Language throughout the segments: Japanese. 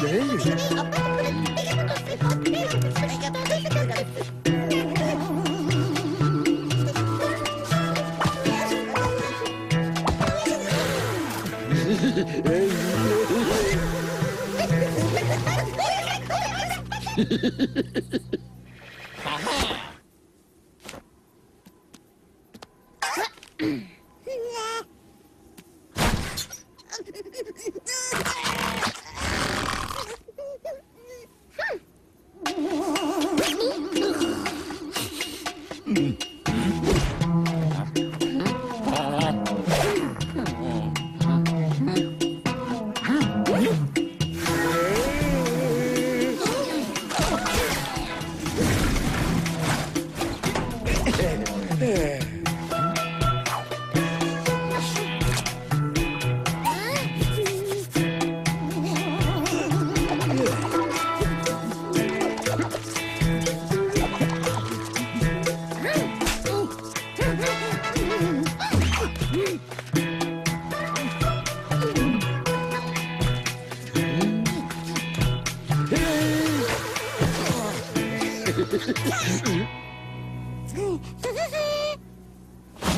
Ha ha!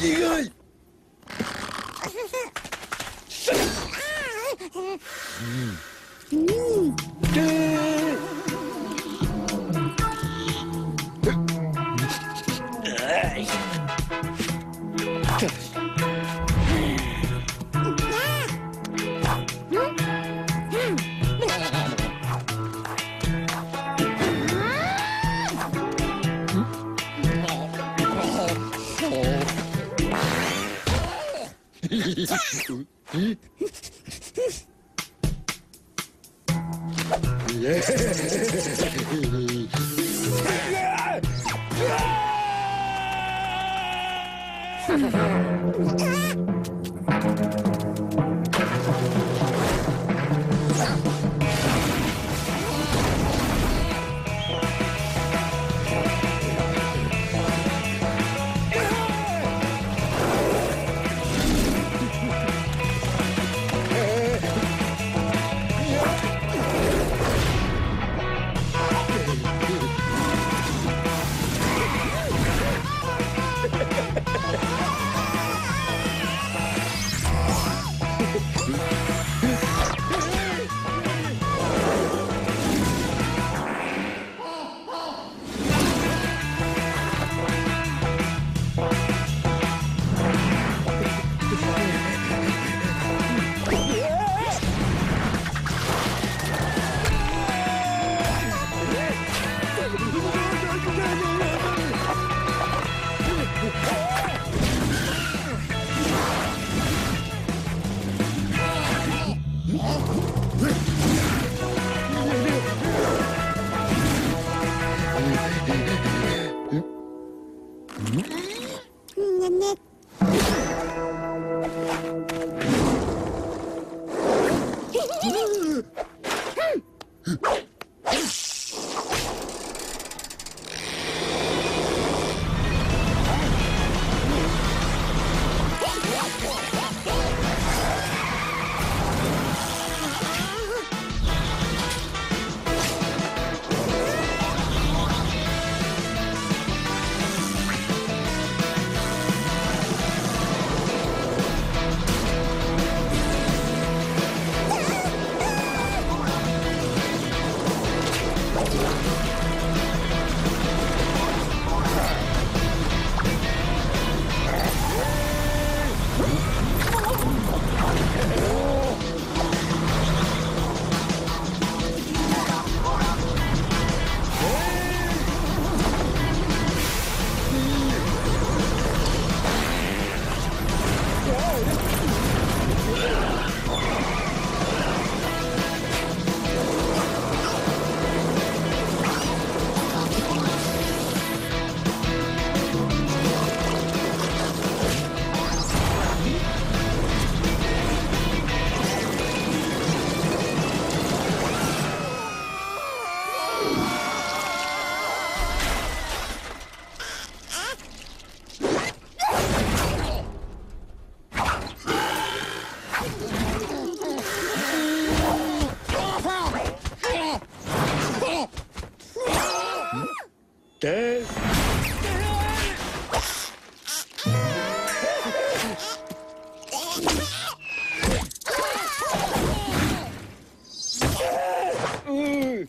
苦いねねうん。って。うん。